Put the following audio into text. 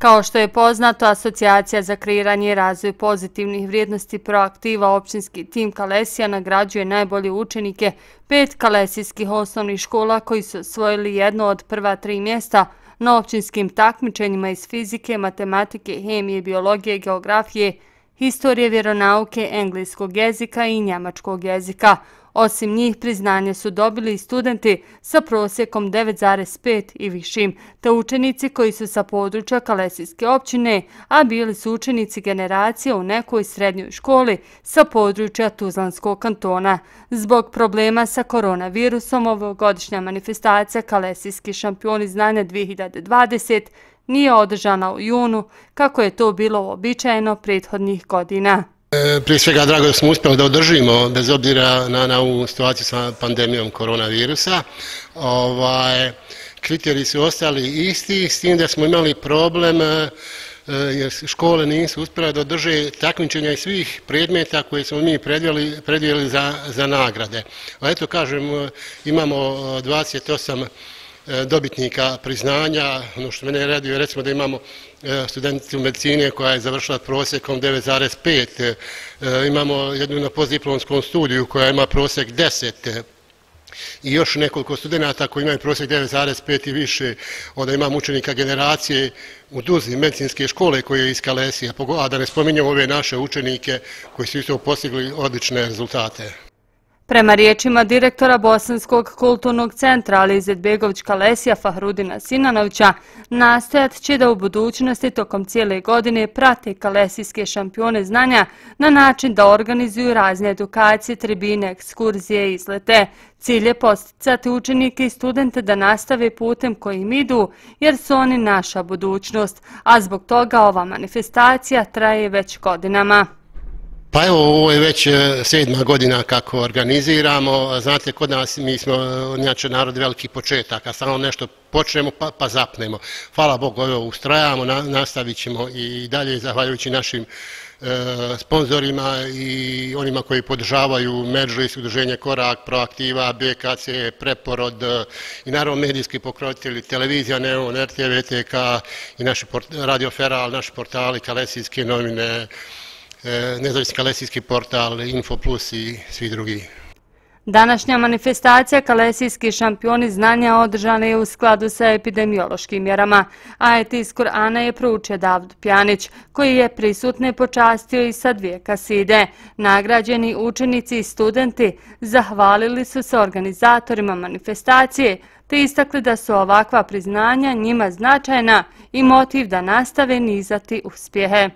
Kao što je poznato, Asocijacija za kreiranje i razvoj pozitivnih vrijednosti proaktiva općinski tim Kalesija nagrađuje najbolje učenike pet kalesijskih osnovnih škola koji su osvojili jedno od prva tri mjesta na općinskim takmičenjima iz fizike, matematike, hemije, biologije, geografije, historije, vjeronauke, engleskog jezika i njemačkog jezika. Osim njih, priznanje su dobili i studenti sa prosjekom 9,5 i višim, te učenici koji su sa područja Kalesijske općine, a bili su učenici generacije u nekoj srednjoj školi sa područja Tuzlanskog kantona. Zbog problema sa koronavirusom, ovogodišnja manifestacija Kalesijski šampioni znanja 2020 nije održana u junu, kako je to bilo uobičajeno prethodnih godina. Prije svega, drago da smo uspjeli da održimo, bez obzira na, na ovu situaciju sa pandemijom koronavirusa. Ovaj, kriteriji su ostali isti, s tim da smo imali problem e, jer škole nisu uspjeli da održe takmičenja i svih predmeta koje smo mi predvijeli, predvijeli za, za nagrade. A eto, kažem, imamo 28 E, dobitnika priznanja. Ono što mene radio je recimo da imamo e, studenticu medicine koja je završila prosjekom 9,5. E, imamo jednu na postdiplomskom studiju koja ima prosjek 10 i još nekoliko studenta koji imaju prosjek 9,5 i više. Onda imam učenika generacije u Duzi medicinske škole koje je iz Kalesija. A da ne spominjamo ove naše učenike koji su isto postigli odlične rezultate. Prema riječima direktora Bosanskog kulturnog centra Ali Izetbegović Kalesija Fahrudina Sinanovića, nastojat će da u budućnosti tokom cijele godine prate kalesijske šampione znanja na način da organizuju razne edukacije, tribine, ekskurzije i izlete. Cilj je posticati učenike i studente da nastave putem kojim idu, jer su oni naša budućnost, a zbog toga ova manifestacija traje već godinama. Pa evo, ovo je već e, sedma godina kako organiziramo. Znate, kod nas mi smo, njače, narod veliki početak, a samo nešto počnemo pa, pa zapnemo. Hvala Bogu, evo, ustrajamo, na, nastavit ćemo i dalje, zahvaljujući našim e, sponzorima i onima koji podržavaju Međulis, Udruženje Korak, Proaktiva, BKC, Preporod e, i naravno medijski pokrovitelji, televizija, Neon, RTV, TK i naši port, Radio Feral, naši portali, Kalesijske novine, E, E, nezavisni kalesijski portal, Infoplus i svi drugi. Današnja manifestacija Kalesijski šampioni znanja održana je u skladu sa epidemiološkim mjerama. Ajet iz Kur'ana je proučio Davd Pjanić, koji je prisutne počastio i sa dvije kaside. Nagrađeni učenici i studenti zahvalili su se organizatorima manifestacije, te istakli da su ovakva priznanja njima značajna i motiv da nastave nizati uspjehe.